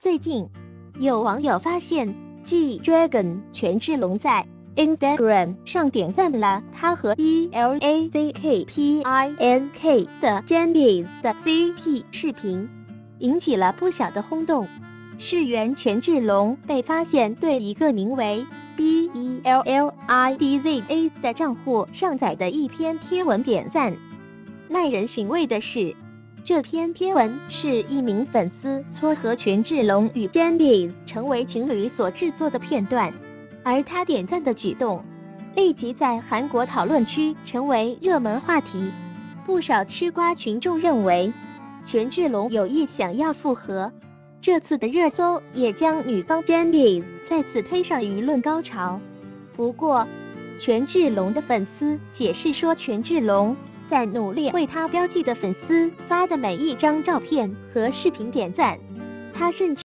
最近，有网友发现 G Dragon 权志龙在 Instagram 上点赞了他和 E L A Z K P I N K 的 JENNIE 的 CP 视频，引起了不小的轰动。事源权志龙被发现对一个名为 B E L L I D Z A 的账户上载的一篇贴文点赞。耐人寻味的是。这篇贴文是一名粉丝撮合权志龙与 Jennies 成为情侣所制作的片段，而他点赞的举动立即在韩国讨论区成为热门话题。不少吃瓜群众认为权志龙有意想要复合，这次的热搜也将女方 Jennies 再次推上舆论高潮。不过，权志龙的粉丝解释说，权志龙。在努力为他标记的粉丝发的每一张照片和视频点赞，他甚至。